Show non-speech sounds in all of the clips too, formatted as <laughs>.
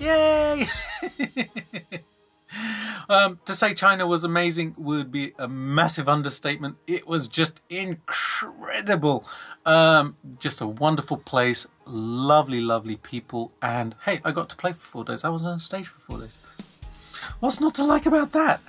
Back! Yay! <laughs> um, to say China was amazing would be a massive understatement. It was just incredible. Um, just a wonderful place, lovely, lovely people, and hey, I got to play for four days. I was on stage for four days. What's not to like about that?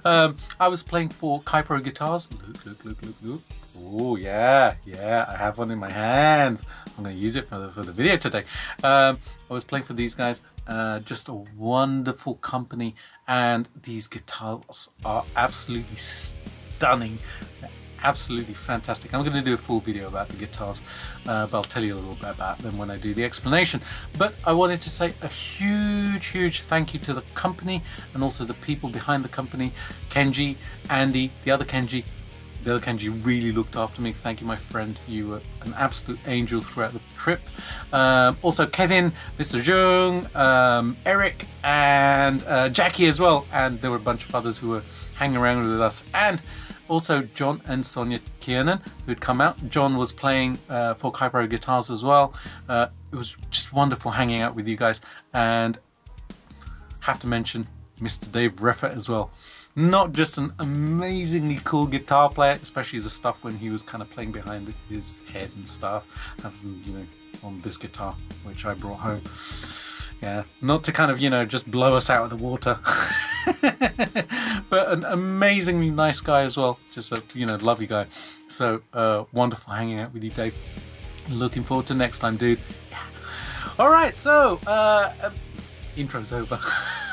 <laughs> um, I was playing for Keipro guitars. Look, look, look, look, look. Oh yeah, yeah, I have one in my hands. I'm going to use it for the, for the video today. Um, I was playing for these guys. Uh, just a wonderful company, and these guitars are absolutely stunning absolutely fantastic. I'm going to do a full video about the guitars, uh, but I'll tell you a little bit about them when I do the explanation. But I wanted to say a huge, huge thank you to the company and also the people behind the company, Kenji, Andy, the other Kenji. Other Kenji really looked after me. Thank you, my friend. You were an absolute angel throughout the trip. Um, also, Kevin, Mr. Jung, um, Eric, and uh, Jackie as well. And there were a bunch of others who were hanging around with us. And also John and Sonia Kiernan who'd come out. John was playing uh, for Keipro Guitars as well. Uh, it was just wonderful hanging out with you guys and have to mention Mr. Dave Reffett as well. Not just an amazingly cool guitar player, especially the stuff when he was kind of playing behind his head and stuff, you know, on this guitar, which I brought home. Yeah, not to kind of, you know, just blow us out of the water. <laughs> but an amazingly nice guy as well. Just a you know lovely guy. So uh, wonderful hanging out with you, Dave. Looking forward to next time, dude. Yeah. All right, so uh, intro's over.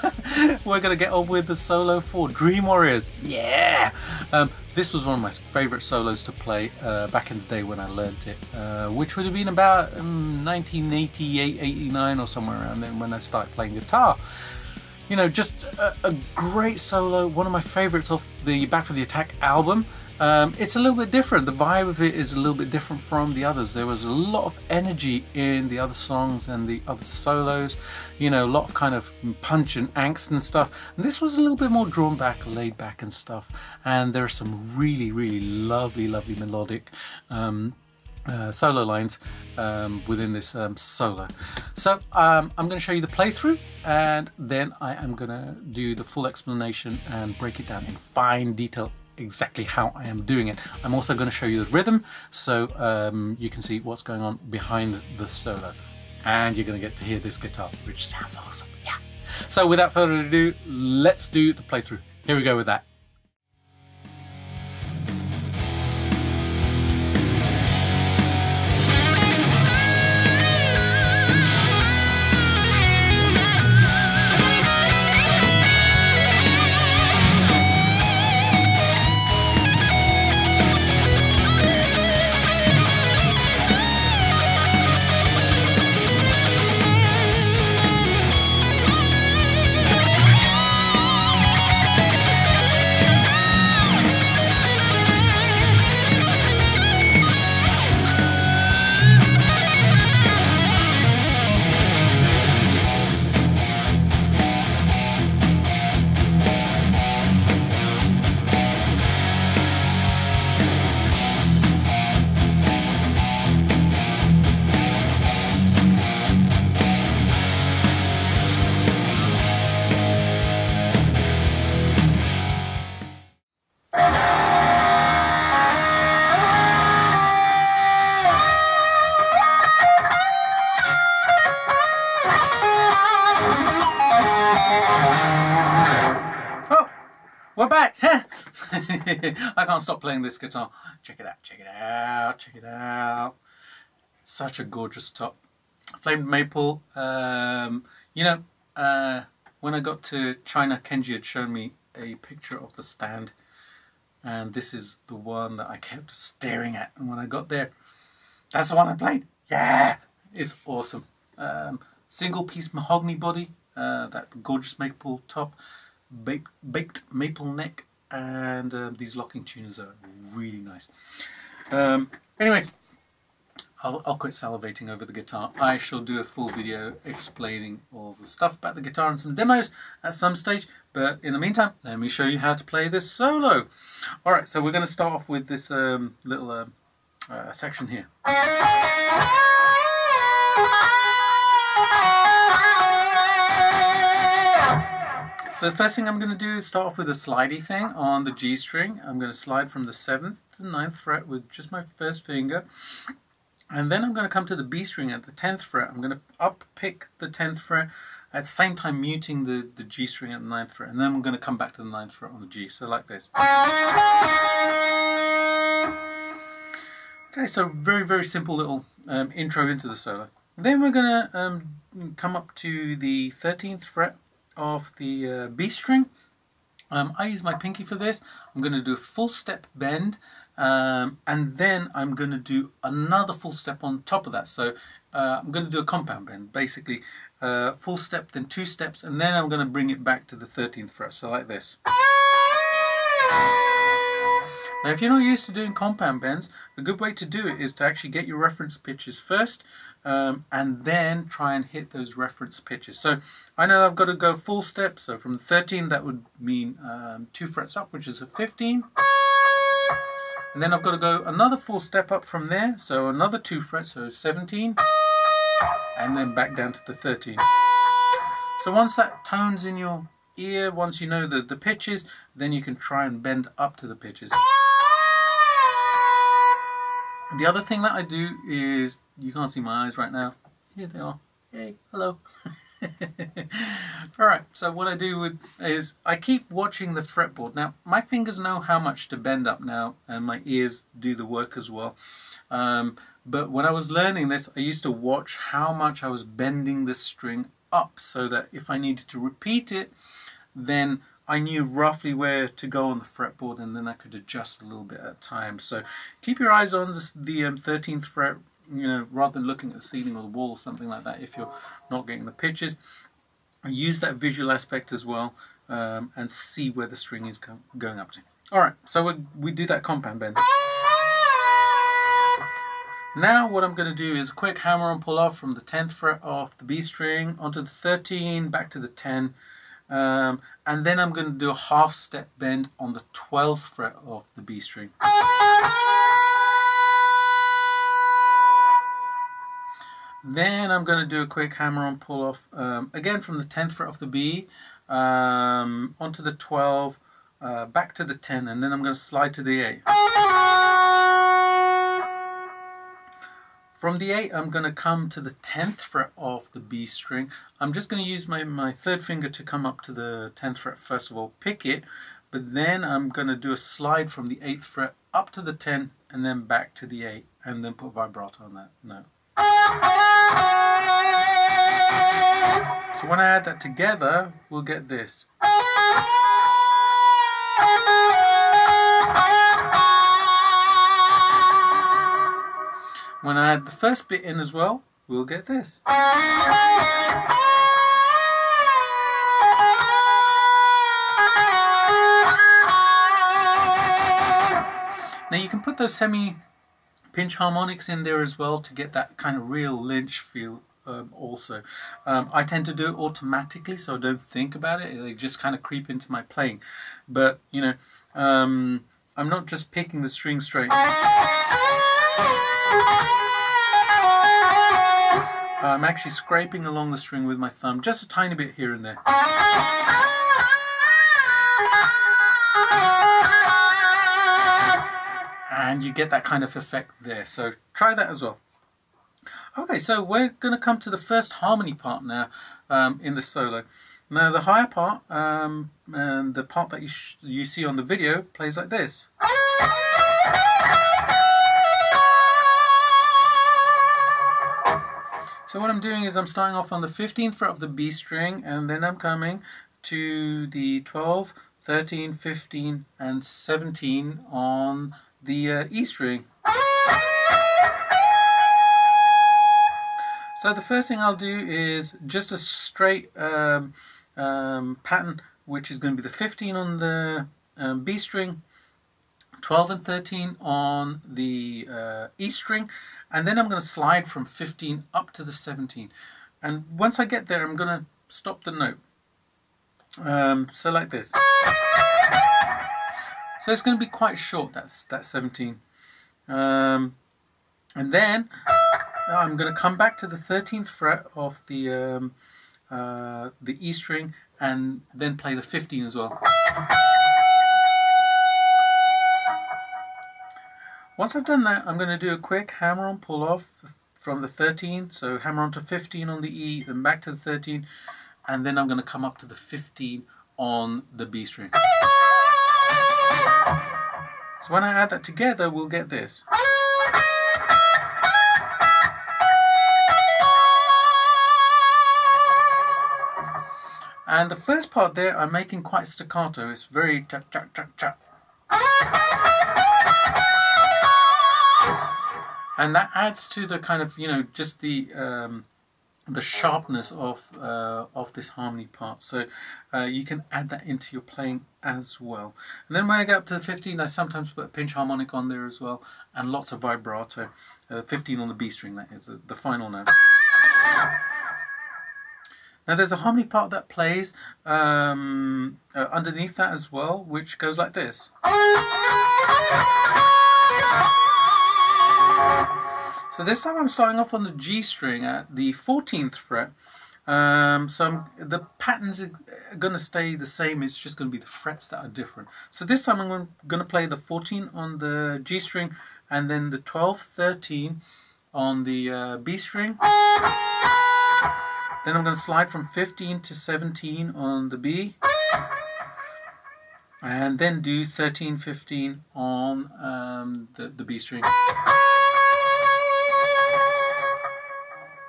<laughs> We're gonna get on with the solo for Dream Warriors. Yeah. Um, this was one of my favourite solos to play uh, back in the day when I learned it, uh, which would have been about um, 1988, 89 or somewhere around then when I started playing guitar you know, just a, a, great solo, one of my favorites off the Back for the Attack album. Um, it's a little bit different. The vibe of it is a little bit different from the others. There was a lot of energy in the other songs and the other solos, you know, a lot of kind of punch and angst and stuff. And this was a little bit more drawn back, laid back and stuff. And there are some really, really lovely, lovely melodic um, uh, solo lines um, within this um, solo. So um, I'm going to show you the playthrough and then I am going to do the full explanation and break it down in fine detail exactly how I am doing it. I'm also going to show you the rhythm so um, you can see what's going on behind the solo and you're going to get to hear this guitar which sounds awesome. Yeah. So without further ado, let's do the playthrough. Here we go with that. <laughs> I can't stop playing this guitar. Check it out, check it out, check it out. Such a gorgeous top. Flamed maple. Um, you know, uh, when I got to China, Kenji had shown me a picture of the stand. And this is the one that I kept staring at. And when I got there, that's the one I played. Yeah! It's awesome. Um, single piece mahogany body. Uh, that gorgeous maple top baked, baked maple neck and um, these locking tuners are really nice. Um, anyways, I'll, I'll quit salivating over the guitar. I shall do a full video explaining all the stuff about the guitar and some demos at some stage. But in the meantime, let me show you how to play this solo. Alright, so we're going to start off with this um, little um, uh, section here. So the first thing I'm going to do is start off with a slidey thing on the G string. I'm going to slide from the 7th to the 9th fret with just my first finger. And then I'm going to come to the B string at the 10th fret. I'm going to up pick the 10th fret at the same time muting the, the G string at the 9th fret. And then I'm going to come back to the 9th fret on the G. So like this. Okay, so very, very simple little um, intro into the solo. Then we're going to um, come up to the 13th fret of the uh, B string. Um, I use my pinky for this. I'm going to do a full step bend um, and then I'm going to do another full step on top of that. So uh, I'm going to do a compound bend, basically uh, full step, then two steps, and then I'm going to bring it back to the 13th fret, so like this. Now if you're not used to doing compound bends, a good way to do it is to actually get your reference pitches first um, and then try and hit those reference pitches. So I know I've got to go full step, so from 13 that would mean um, two frets up, which is a 15. And then I've got to go another full step up from there, so another two frets, so 17, and then back down to the 13. So once that tone's in your ear, once you know the, the pitches, then you can try and bend up to the pitches. The other thing that I do is, you can't see my eyes right now, here they are, hey, hello. <laughs> Alright, so what I do with is I keep watching the fretboard. Now, my fingers know how much to bend up now, and my ears do the work as well. Um, but when I was learning this, I used to watch how much I was bending the string up so that if I needed to repeat it, then I knew roughly where to go on the fretboard and then I could adjust a little bit at a time. So keep your eyes on the, the um, 13th fret you know, rather than looking at the ceiling or the wall or something like that, if you're not getting the pitches, use that visual aspect as well um, and see where the string is going up to. Alright, so we, we do that compound bend. Now what I'm going to do is a quick hammer on pull off from the 10th fret of the B string onto the 13, back to the 10, um, and then I'm going to do a half step bend on the 12th fret of the B string. Then I'm going to do a quick hammer on pull off um, again from the 10th fret of the B um, onto the 12, uh, back to the 10, and then I'm going to slide to the 8. From the 8 I'm going to come to the 10th fret of the B string. I'm just going to use my, my third finger to come up to the 10th fret first of all, pick it, but then I'm going to do a slide from the 8th fret up to the 10 and then back to the 8 and then put vibrato on that note. So when I add that together, we'll get this. When I add the first bit in as well, we'll get this. Now you can put those semi pinch harmonics in there as well to get that kind of real Lynch feel um, also. Um, I tend to do it automatically so I don't think about it, they just kind of creep into my playing. But, you know, um, I'm not just picking the string straight. I'm actually scraping along the string with my thumb, just a tiny bit here and there. And you get that kind of effect there. So try that as well. Okay, so we're going to come to the first harmony part now um, in the solo. Now the higher part, um, and the part that you, you see on the video, plays like this. So what I'm doing is I'm starting off on the 15th fret of the B string and then I'm coming to the 12, 13, 15 and 17 on the uh, E string. So the first thing I'll do is just a straight um, um, pattern which is going to be the 15 on the um, B string, 12 and 13 on the uh, E string, and then I'm going to slide from 15 up to the 17. And once I get there, I'm going to stop the note. Um, so like this. So it's going to be quite short, that's, that's 17. Um, and then I'm going to come back to the 13th fret of the, um, uh, the E string and then play the 15 as well. Once I've done that, I'm going to do a quick hammer on pull off from the 13, so hammer on to 15 on the E, then back to the 13, and then I'm going to come up to the 15 on the B string. So when I add that together, we'll get this. And the first part there, I'm making quite staccato. It's very cha cha cha cha. And that adds to the kind of, you know, just the um, the sharpness of uh, of this harmony part. So uh, you can add that into your playing as well. And then when I get up to the 15, I sometimes put a pinch harmonic on there as well, and lots of vibrato. Uh, 15 on the B string, that is the, the final note. Now there's a harmony part that plays um, uh, underneath that as well, which goes like this. So this time I'm starting off on the G string at the 14th fret. Um, so I'm, the patterns are going to stay the same, it's just going to be the frets that are different. So this time I'm going to play the 14 on the G string and then the 12, 13 on the uh, B string. Then I'm going to slide from 15 to 17 on the B. And then do 13, 15 on um, the, the B string.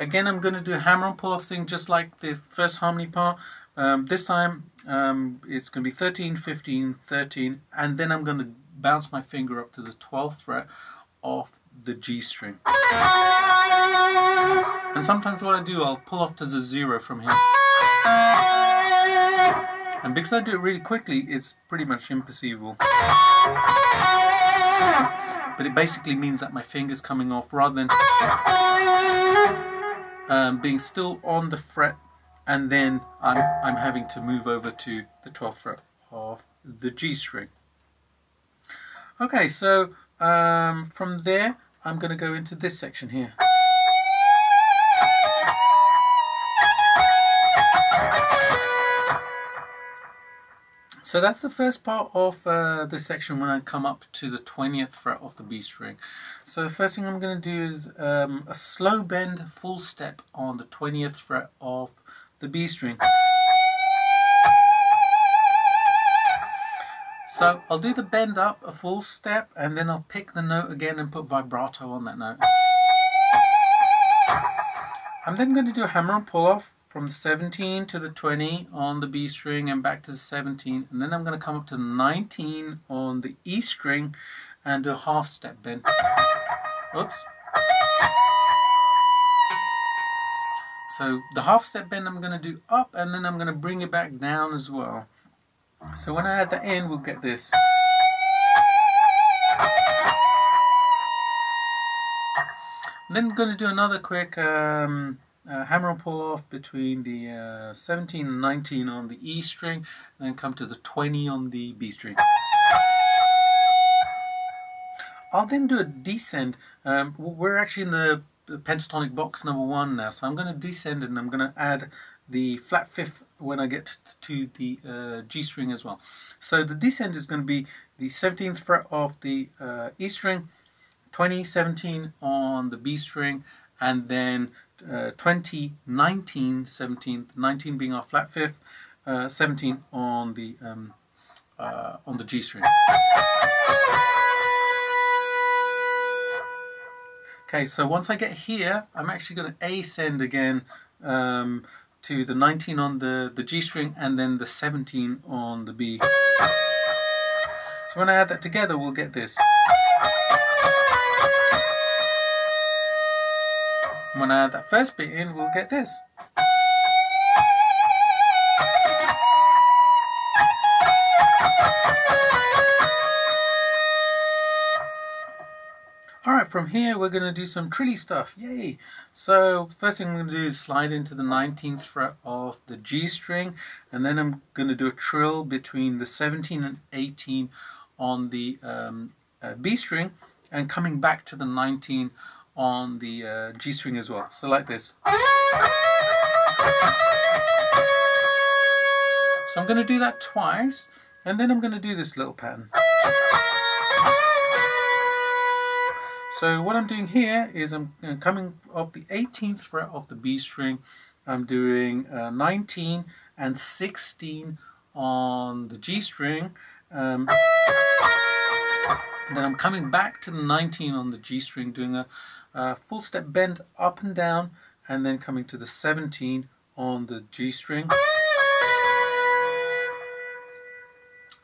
Again, I'm going to do a hammer and pull off thing just like the first harmony part. Um, this time um, it's going to be 13, 15, 13, and then I'm going to bounce my finger up to the 12th fret of the G string. And sometimes what I do, I'll pull off to the zero from here. And because I do it really quickly, it's pretty much imperceivable. But it basically means that my finger's coming off rather than um, being still on the fret and then I'm, I'm having to move over to the 12th fret of the G string. Okay, so um, from there I'm going to go into this section here. So that's the first part of uh, this section when I come up to the 20th fret of the B string. So the first thing I'm going to do is um, a slow bend full step on the 20th fret of the B string. So I'll do the bend up a full step and then I'll pick the note again and put vibrato on that note. I'm then going to do a hammer and pull off from the 17 to the 20 on the B string and back to the 17 and then I'm going to come up to the 19 on the E string and do a half step bend. Oops. So the half step bend I'm going to do up and then I'm going to bring it back down as well. So when I add that in we'll get this. Then I'm going to do another quick um, uh, hammer and pull off between the uh, 17 and 19 on the E string, and then come to the 20 on the B string. I'll then do a descend. Um, we're actually in the pentatonic box number one now, so I'm going to descend and I'm going to add the flat fifth when I get to the uh, G string as well. So the descend is going to be the 17th fret of the uh, E string, 20, 17 on the B string, and then uh, 20, 19, 17th, 19 being our flat fifth, uh, 17 on the um, uh, on the G string. Okay, so once I get here, I'm actually going to ascend again um, to the 19 on the, the G string and then the 17 on the B. So when I add that together, we'll get this. When I add that first bit in, we'll get this. Alright, from here we're going to do some trilly stuff. Yay! So, first thing I'm going to do is slide into the 19th fret of the G string, and then I'm going to do a trill between the 17 and 18 on the um, uh, B string, and coming back to the 19 on the uh, G string as well. So like this. So I'm going to do that twice, and then I'm going to do this little pattern. So what I'm doing here is I'm uh, coming off the 18th fret of the B string. I'm doing uh, 19 and 16 on the G string. Um, then I'm coming back to the 19 on the G string, doing a, a full step bend up and down, and then coming to the 17 on the G string.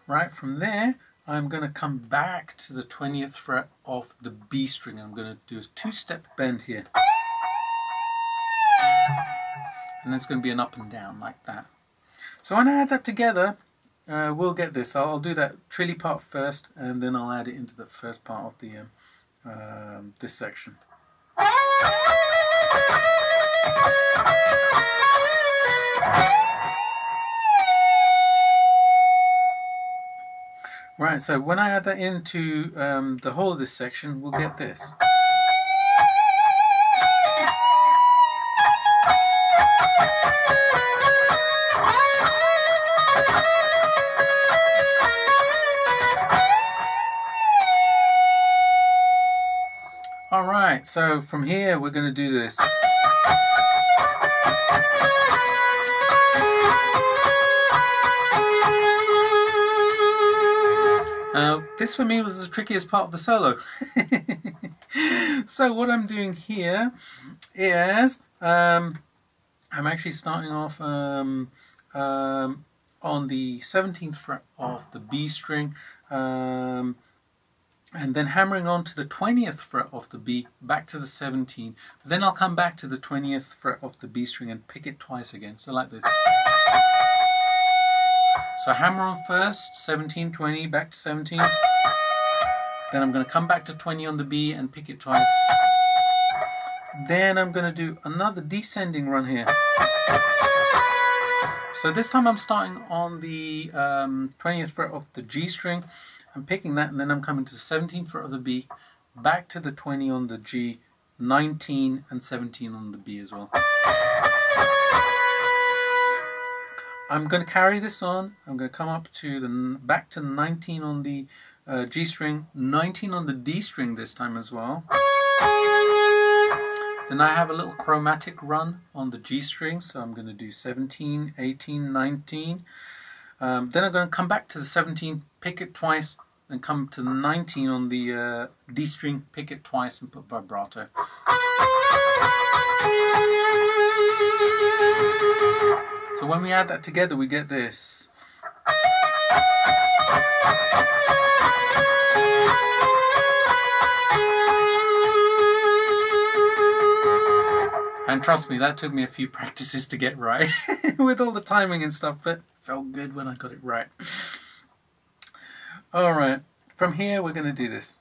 Right, from there, I'm going to come back to the 20th fret of the B string. I'm going to do a two-step bend here. And it's going to be an up and down like that. So when I add that together, uh, we'll get this. I'll, I'll, do that trilly part first, and then I'll add it into the first part of the um, um, this section. Right, so when I add that into um, the whole of this section, we'll get this. Alright, so from here we're going to do this. Uh, this for me was the trickiest part of the solo. <laughs> so what I'm doing here is um, I'm actually starting off um, um, on the 17th fret of the B string um, and then hammering on to the 20th fret of the B back to the 17 then I'll come back to the 20th fret of the B string and pick it twice again so like this so hammer on first, 17, 20, back to 17. Then I'm going to come back to 20 on the B and pick it twice. Then I'm going to do another descending run here. So this time I'm starting on the um, 20th fret of the G string. I'm picking that and then I'm coming to the 17th fret of the B, back to the 20 on the G, 19 and 17 on the B as well. I'm going to carry this on. I'm going to come up to the back to 19 on the uh, G string, 19 on the D string this time as well. Then I have a little chromatic run on the G string, so I'm going to do 17, 18, 19. Um, then I'm going to come back to the 17, pick it twice, and come to 19 on the uh, D string, pick it twice, and put vibrato. So when we add that together, we get this. And trust me, that took me a few <laughs> practices to get right <laughs> with all the timing and stuff, but felt good when I got it right. Alright, from here we're going to do this.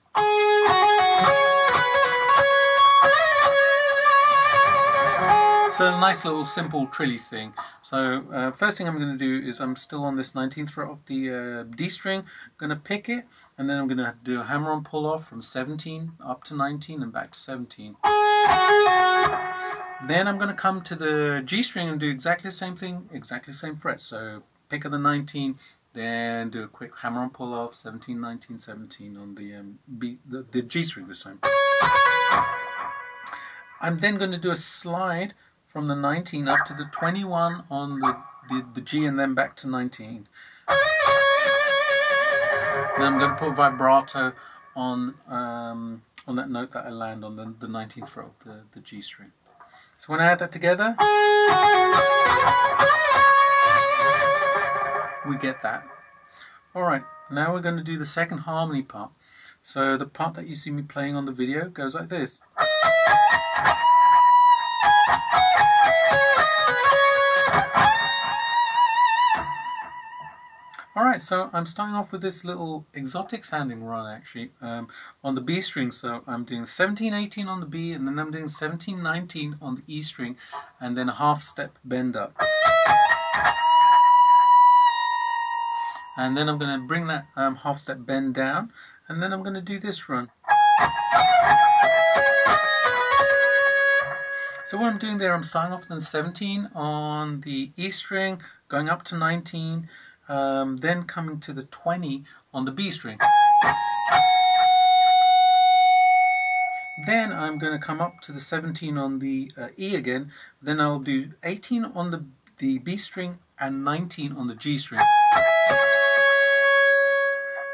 So a nice little simple trilly thing. So uh, first thing I'm going to do is I'm still on this 19th fret of the uh, D string. I'm going to pick it and then I'm going to do a hammer on pull off from 17 up to 19 and back to 17. Then I'm going to come to the G string and do exactly the same thing, exactly the same fret. So pick of the 19, then do a quick hammer on pull off 17, 19, 17 on the, um, B, the, the G string this time. I'm then going to do a slide from the 19 up to the 21 on the, the, the G and then back to 19. Then I'm going to put vibrato on um, on that note that I land on the, the 19th fret the, the G string. So when I add that together, we get that. Alright, now we're going to do the second harmony part. So the part that you see me playing on the video goes like this. Alright, so I'm starting off with this little exotic sounding run actually um, on the B string. So I'm doing 17, 18 on the B and then I'm doing 17, 19 on the E string and then a half step bend up. And then I'm going to bring that um, half step bend down and then I'm going to do this run. So what I'm doing there, I'm starting off with 17 on the E string, going up to 19, um, then coming to the 20 on the B string. Then I'm going to come up to the 17 on the uh, E again, then I'll do 18 on the, the B string and 19 on the G string.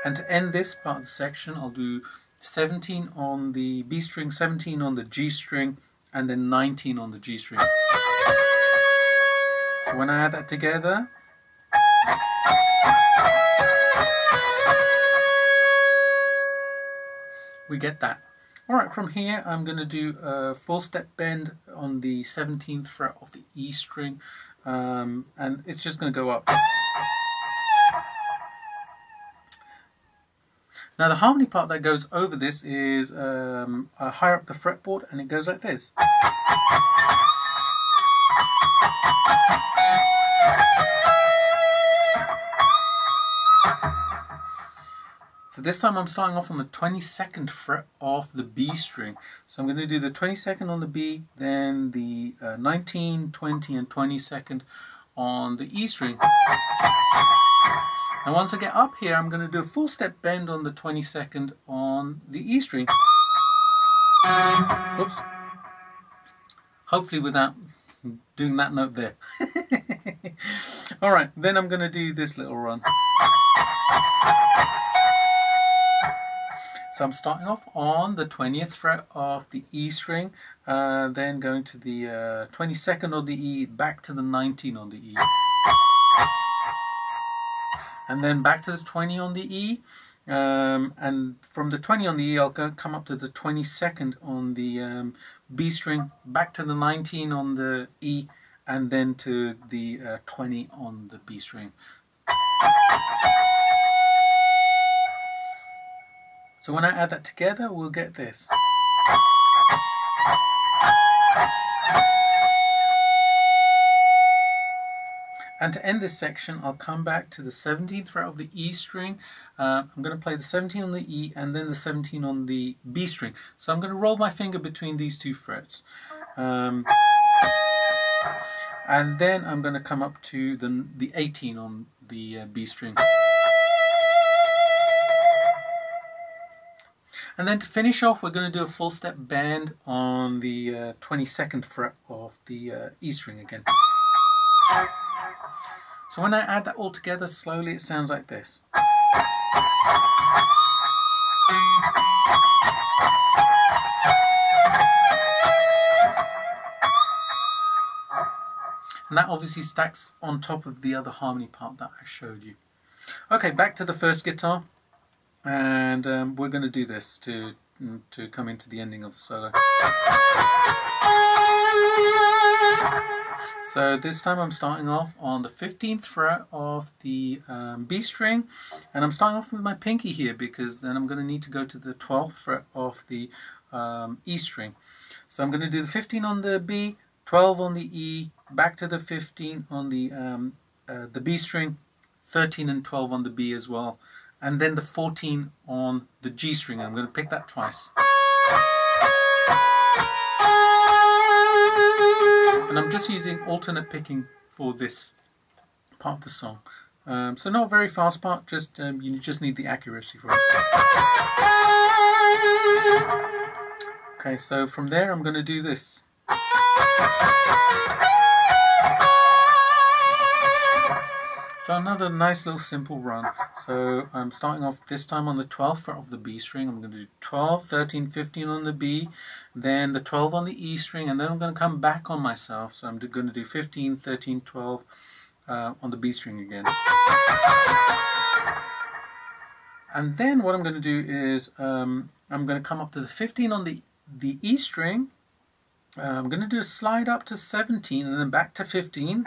And to end this part of the section, I'll do 17 on the B string, 17 on the G string, and then 19 on the G string. So when I add that together, we get that. Alright, from here I'm going to do a full step bend on the 17th fret of the E string um, and it's just going to go up. Now the harmony part that goes over this is um, higher up the fretboard and it goes like this. So this time I'm starting off on the 22nd fret of the B string. So I'm going to do the 22nd on the B, then the uh, 19, 20 and 22nd on the E string. Now once I get up here, I'm going to do a full step bend on the 22nd on the E string. Oops. Hopefully without doing that note there. <laughs> Alright, then I'm going to do this little run. So I'm starting off on the 20th fret of the E string, uh, then going to the uh, 22nd on the E, back to the 19 on the E. And then back to the 20 on the E, um, and from the 20 on the E I'll go, come up to the 22nd on the um, B string, back to the 19 on the E, and then to the uh, 20 on the B string. So when I add that together, we'll get this. And to end this section, I'll come back to the 17th fret of the E string. Uh, I'm going to play the 17 on the E and then the 17 on the B string. So I'm going to roll my finger between these two frets. Um, and then I'm going to come up to the, the 18 on the uh, B string. And then to finish off, we're going to do a full step bend on the uh, 22nd fret of the uh, E string again. So when I add that all together slowly, it sounds like this. And that obviously stacks on top of the other harmony part that I showed you. Okay, back to the first guitar and um, we're going to do this to to come into the ending of the solo. So this time I'm starting off on the 15th fret of the um, B string and I'm starting off with my pinky here because then I'm going to need to go to the 12th fret of the um, E string. So I'm going to do the 15 on the B, 12 on the E, back to the 15 on the, um, uh, the B string, 13 and 12 on the B as well and then the 14 on the G string. I'm going to pick that twice. And I'm just using alternate picking for this part of the song. Um, so not very fast part, just um, you just need the accuracy for it. Okay, so from there I'm going to do this. So another nice little simple run. So I'm starting off this time on the 12th fret of the B string. I'm going to do 12, 13, 15 on the B, then the 12 on the E string, and then I'm going to come back on myself. So I'm going to do 15, 13, 12 uh, on the B string again. And then what I'm going to do is um, I'm going to come up to the 15 on the, the E string. Uh, I'm going to do a slide up to 17 and then back to 15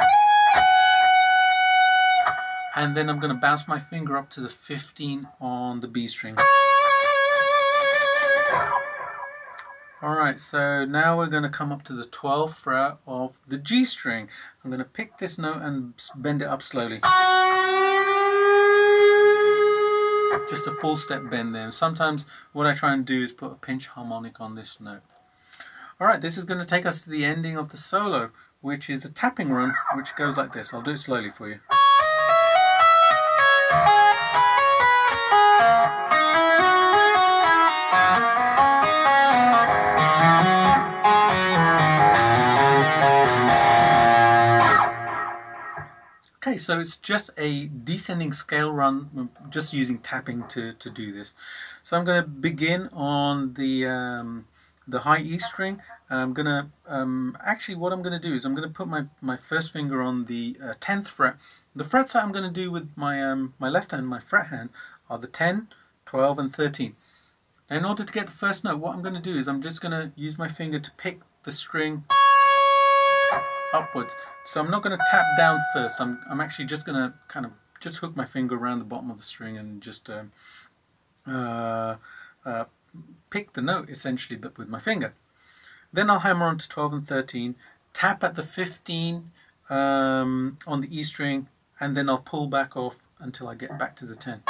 and then I'm going to bounce my finger up to the 15 on the B string. Alright, so now we're going to come up to the 12th fret of the G string. I'm going to pick this note and bend it up slowly. Just a full step bend there. Sometimes what I try and do is put a pinch harmonic on this note. Alright, this is going to take us to the ending of the solo. which is a tapping run, which goes like this. I'll do it slowly for you. Okay, so it's just a descending scale run, just using tapping to, to do this. So I'm going to begin on the um, the high E string. I'm going to, um, actually what I'm going to do is I'm going to put my, my first finger on the uh, 10th fret. The frets that I'm going to do with my, um, my left hand, my fret hand, are the 10, 12 and 13. Now in order to get the first note, what I'm going to do is I'm just going to use my finger to pick the string upwards. So I'm not going to tap down first. I'm, I'm actually just going to kind of just hook my finger around the bottom of the string and just um, uh, uh, pick the note essentially, but with my finger. Then I'll hammer on to 12 and 13, tap at the 15 um, on the E string, and then I'll pull back off until I get back to the 10.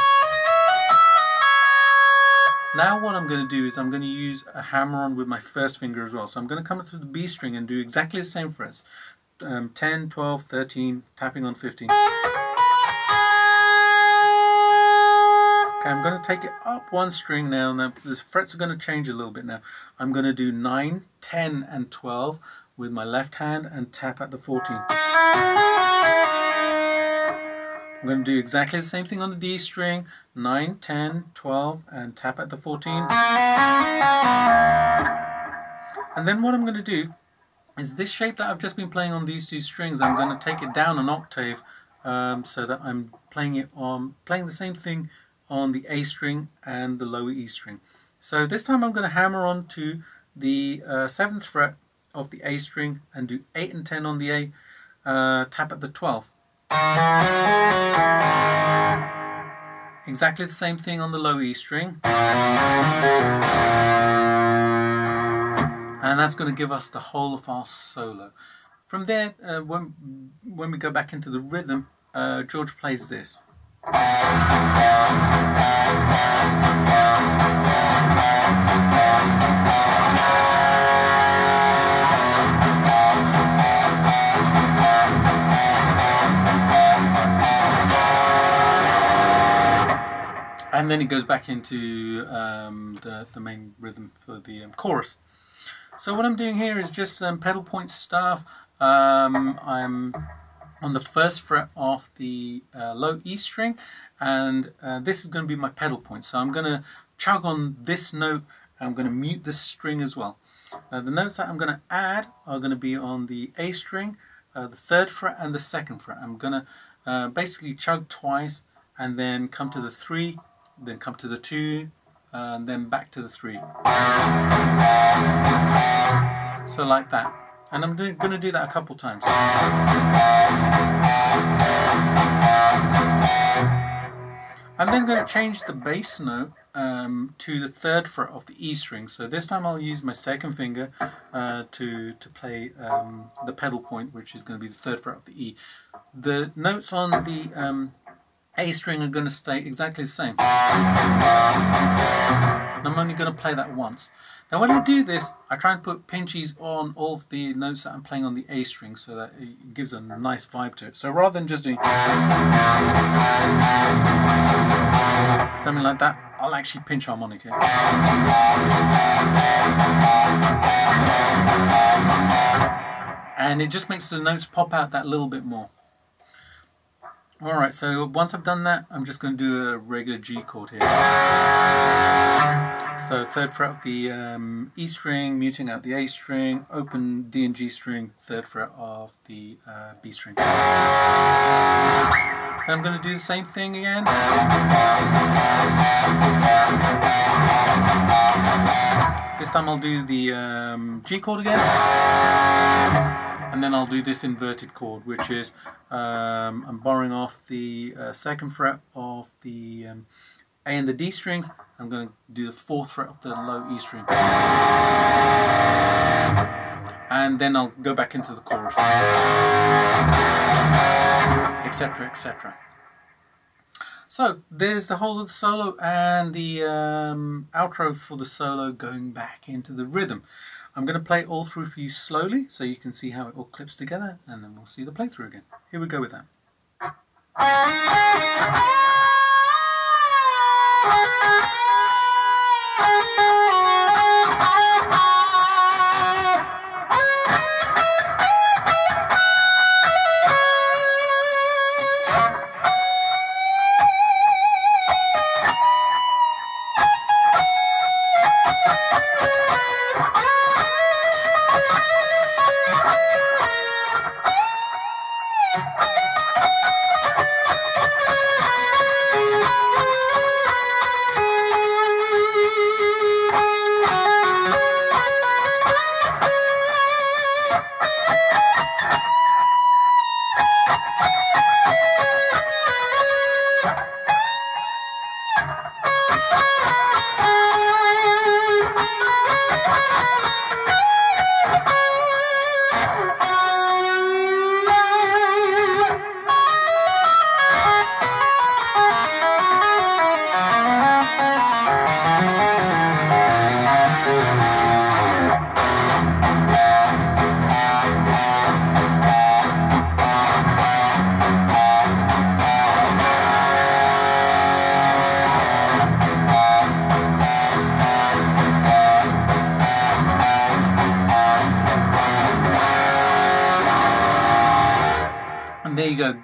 Now what I'm going to do is I'm going to use a hammer on with my first finger as well. So I'm going to come up to the B string and do exactly the same frets. Um, 10, 12, 13, tapping on 15. Okay, I'm going to take it up one string now. Now the frets are going to change a little bit now. I'm going to do 9, 10 and 12 with my left hand and tap at the 14. I'm going to do exactly the same thing on the D string, 9, 10, 12, and tap at the 14. And then what I'm going to do is this shape that I've just been playing on these two strings, I'm going to take it down an octave um, so that I'm playing it on, playing the same thing on the A string and the lower E string. So this time I'm going to hammer on to the uh, 7th fret of the A string and do 8 and 10 on the A, uh, tap at the 12th. Exactly the same thing on the low E string. And that's going to give us the whole of our solo. From there, uh, when, when we go back into the rhythm, uh, George plays this. And then it goes back into um, the, the main rhythm for the um, chorus. So what I'm doing here is just some pedal point stuff. Um, I'm on the first fret of the uh, low E string and uh, this is going to be my pedal point. So I'm going to chug on this note I'm going to mute this string as well. Now the notes that I'm going to add are going to be on the A string, uh, the third fret and the second fret. I'm going to uh, basically chug twice and then come to the 3 then come to the 2, and then back to the 3. So like that. And I'm going to do that a couple times. I'm then going to change the bass note um, to the third fret of the E string. So this time I'll use my second finger uh, to, to play um, the pedal point, which is going to be the third fret of the E. The notes on the um, a string are going to stay exactly the same. And I'm only going to play that once. Now when I do this, I try and put pinches on all of the notes that I'm playing on the A string so that it gives a nice vibe to it. So rather than just doing something like that, I'll actually pinch harmonica. And it just makes the notes pop out that little bit more. Alright, so once I've done that, I'm just going to do a regular G chord here. So third fret of the um, E string, muting out the A string, open D and G string, third fret of the uh, B string. Then I'm going to do the same thing again. This time I'll do the um, G chord again and then I'll do this inverted chord which is um, I'm borrowing off the uh, second fret of the um, A and the D strings. I'm going to do the fourth fret of the low E string. And then I'll go back into the chorus. Etc etc So there's the whole of the solo and the um, outro for the solo going back into the rhythm. I'm going to play it all through for you slowly so you can see how it all clips together and then we'll see the playthrough again. Here we go with that. <laughs>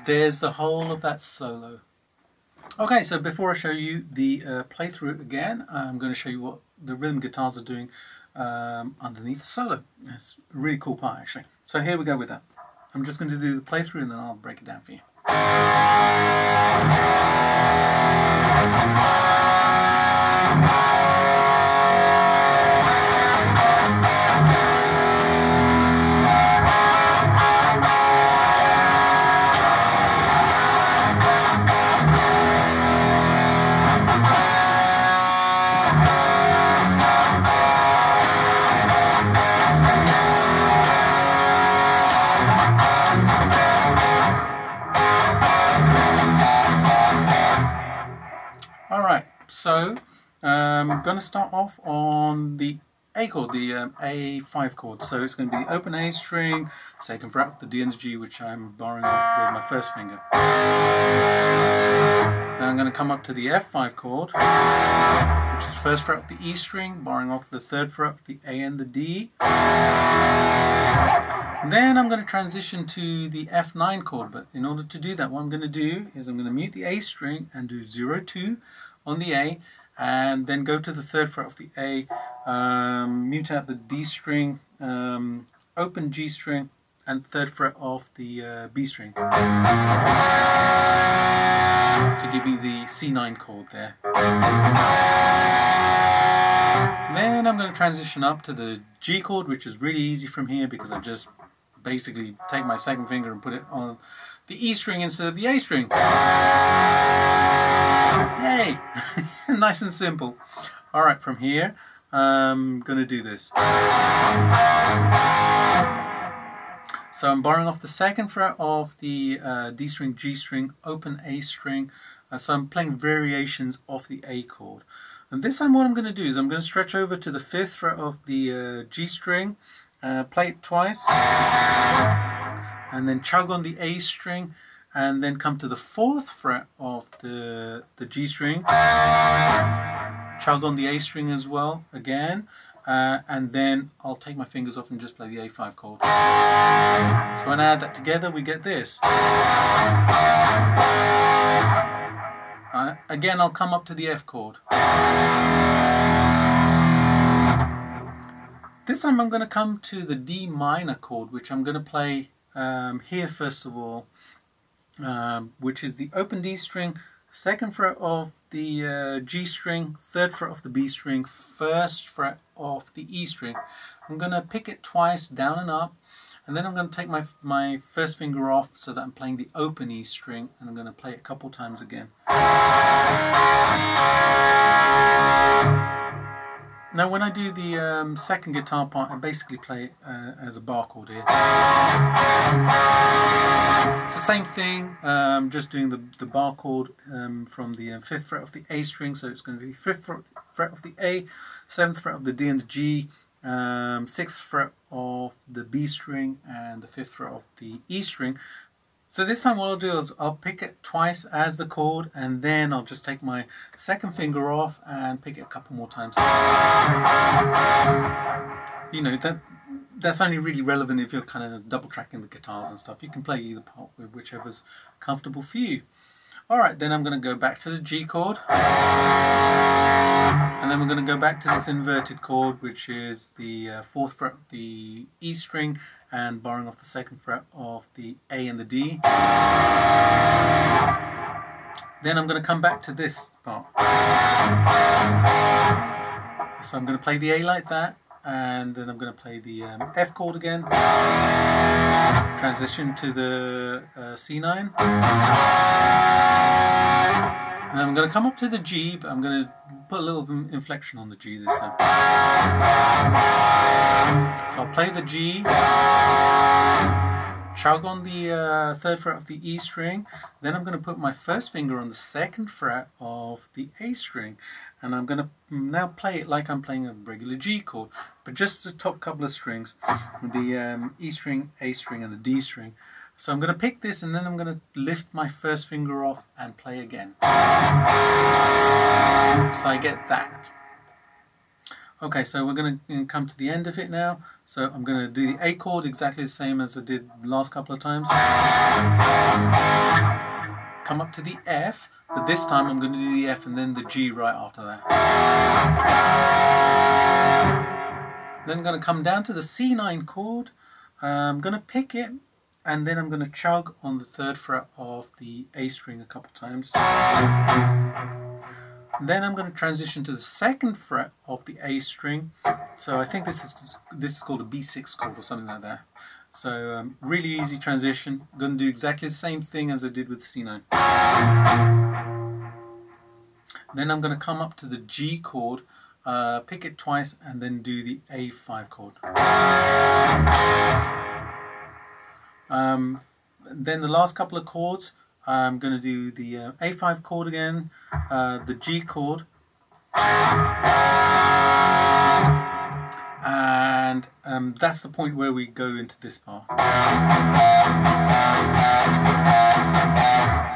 There's the whole of that solo. Okay, so before I show you the uh, playthrough again, I'm going to show you what the rhythm guitars are doing um, underneath the solo. It's a really cool part actually. So here we go with that. I'm just going to do the playthrough and then I'll break it down for you. Going to start off on the A chord, the um, A5 chord. So it's going to be the open A string, second fret of the D and the G, which I'm borrowing off with my first finger. Now I'm going to come up to the F5 chord, which is first fret of the E string, borrowing off the third fret of the A and the D. Then I'm going to transition to the F9 chord, but in order to do that, what I'm going to do is I'm going to mute the A string and do 0, 2 on the A, and then go to the third fret of the A, um, mute out the D string, um, open G string, and third fret of the uh, B string to give me the C9 chord there. Then I'm going to transition up to the G chord, which is really easy from here because I just basically take my second finger and put it on the E string instead of the A string. Yay! <laughs> nice and simple. Alright, from here, I'm going to do this. So I'm borrowing off the second fret of the uh, D string, G string, open A string. Uh, so I'm playing variations of the A chord. And this time what I'm going to do is I'm going to stretch over to the fifth fret of the uh, G string, uh, play it twice, and then chug on the A string, and then come to the fourth fret of the, the G string, chug on the A string as well, again, uh, and then I'll take my fingers off and just play the A5 chord. So when I add that together, we get this. Uh, again, I'll come up to the F chord. This time I'm going to come to the D minor chord, which I'm going to play um, here first of all, um, which is the open D string, second fret of the uh, G string, third fret of the B string, first fret of the E string. I'm going to pick it twice down and up and then I'm going to take my, my first finger off so that I'm playing the open E string and I'm going to play it a couple times again. Now when I do the um, second guitar part, I basically play it uh, as a bar chord here. It's the same thing, um, just doing the, the bar chord um, from the uh, 5th fret of the A string, so it's going to be 5th fret of the A, 7th fret of the D and the G, um, 6th fret of the B string, and the 5th fret of the E string. So this time what I'll do is I'll pick it twice as the chord and then I'll just take my second finger off and pick it a couple more times. You know, that that's only really relevant if you're kind of double tracking the guitars and stuff. You can play either part with whichever's comfortable for you. Alright, then I'm going to go back to the G chord. And then we're going to go back to this inverted chord, which is the uh, fourth fret the E string and borrowing off the second fret of the A and the D. Then I'm going to come back to this part. So I'm going to play the A like that, and then I'm going to play the um, F chord again. Transition to the uh, C9. And I'm going to come up to the G, but I'm going to put a little inflection on the G this time. So I'll play the G, chug on the uh, third fret of the E string, then I'm going to put my first finger on the second fret of the A string, and I'm going to now play it like I'm playing a regular G chord, but just the top couple of strings, the um, E string, A string, and the D string. So I'm going to pick this and then I'm going to lift my first finger off and play again. So I get that. Okay, so we're going to come to the end of it now. So I'm going to do the A chord exactly the same as I did the last couple of times. Come up to the F, but this time I'm going to do the F and then the G right after that. Then I'm going to come down to the C9 chord. Uh, I'm going to pick it and then I'm going to chug on the third fret of the A string a couple times. Then I'm going to transition to the second fret of the A string. So I think this is this is called a B6 chord or something like that. So um, really easy transition. I'm going to do exactly the same thing as I did with C9. Then I'm going to come up to the G chord, uh, pick it twice, and then do the A5 chord. Um, then the last couple of chords, I'm going to do the uh, A5 chord again, uh, the G chord, and um, that's the point where we go into this part.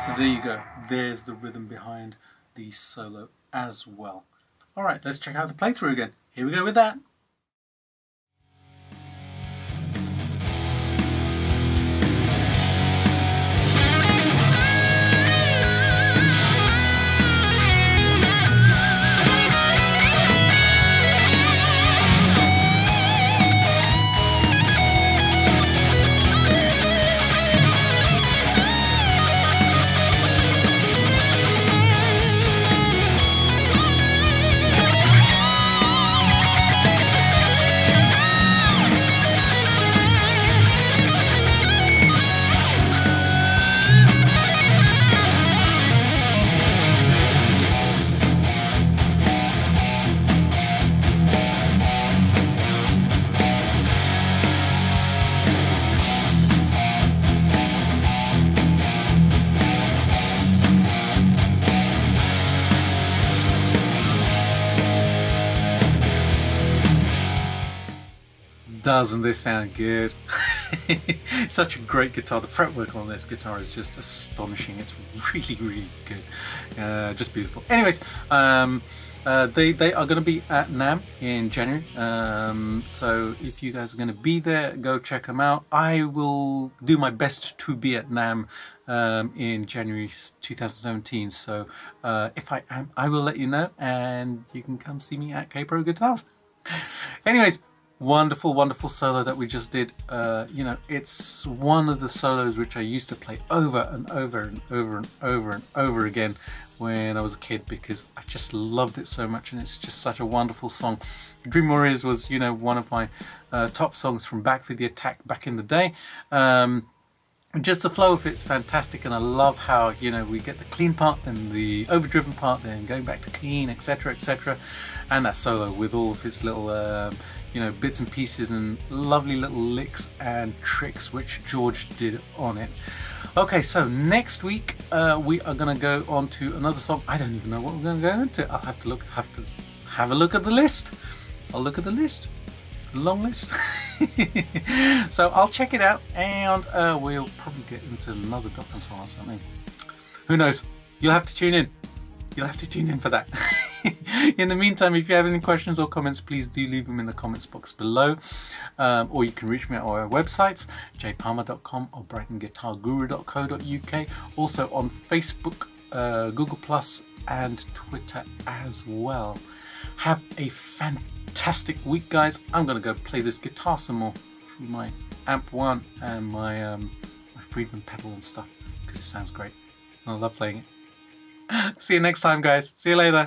So there you go, there's the rhythm behind the solo as well. Alright, let's check out the playthrough again. Here we go with that. Doesn't this sound good? <laughs> Such a great guitar. The fretwork on this guitar is just astonishing. It's really, really good. Uh, just beautiful. Anyways, um, uh, they, they are going to be at NAMM in January. Um, so if you guys are going to be there, go check them out. I will do my best to be at NAMM um, in January 2017. So uh, if I am, I will let you know and you can come see me at Keipro Guitars. <laughs> Anyways, wonderful wonderful solo that we just did. Uh, you know it's one of the solos which I used to play over and over and over and over and over again when I was a kid because I just loved it so much and it's just such a wonderful song. Dream Warriors was you know one of my uh, top songs from Back for the Attack back in the day. Um, just the flow of it's fantastic and I love how you know we get the clean part then the overdriven part then going back to clean etc etc and that solo with all of its little um, you know bits and pieces and lovely little licks and tricks which George did on it. Okay so next week uh, we are gonna go on to another song. I don't even know what we're gonna go into. I'll have to look have to have a look at the list. I'll look at the list long list <laughs> so I'll check it out and uh, we'll probably get into another Dokken song or something. Who knows? You'll have to tune in. You'll have to tune in for that. <laughs> in the meantime, if you have any questions or comments, please do leave them in the comments box below. Um, or you can reach me at our websites, jayparmar.com or brightonguitarguru.co.uk. Also on Facebook, uh, Google Plus, and Twitter as well. Have a fantastic week, guys. I'm going to go play this guitar some more through my Amp 1 and my, um, my Friedman pedal and stuff because it sounds great. And I love playing it. <gasps> See you next time, guys. See you later.